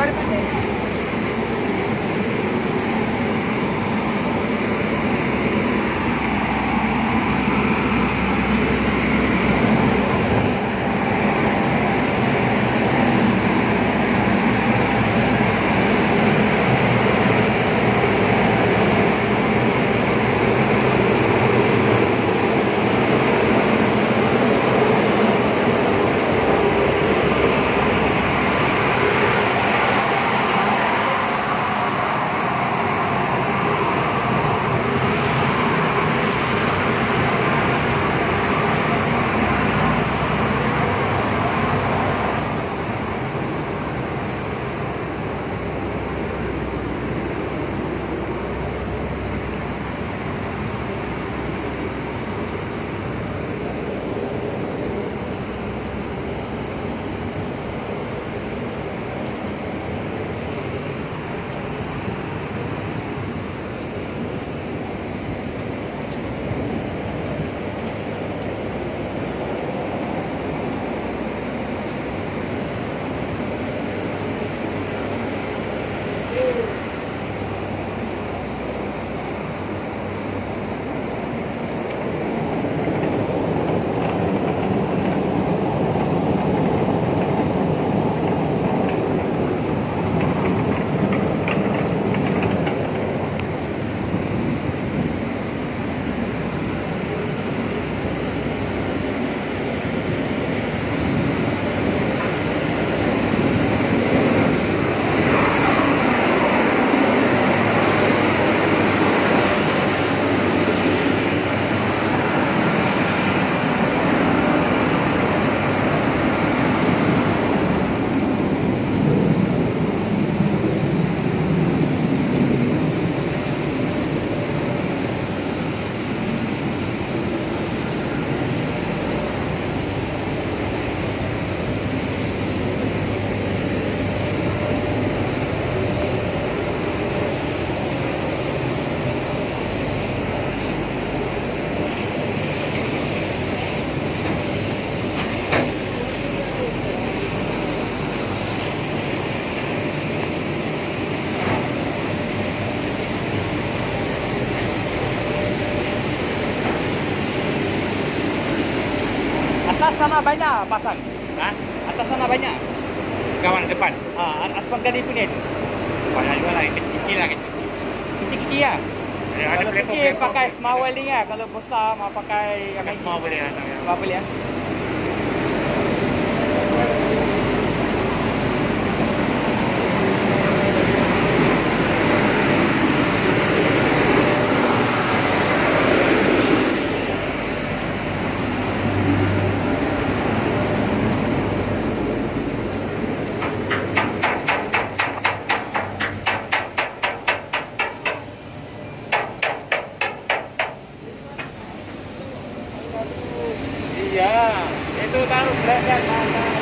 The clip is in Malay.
गर्मी Atas sana banyak pasang. Ha? Atas sana banyak. Kawan depan. Ha, aspan gadi punya tu. Banyak juga lah. Kecil lah kecil. Kecil-kecil lah. Ada Kalau kecil pakai small welding lah. Kalau besar mau pakai yang Pakai small boleh lah. Apa boleh lah. tudo dá no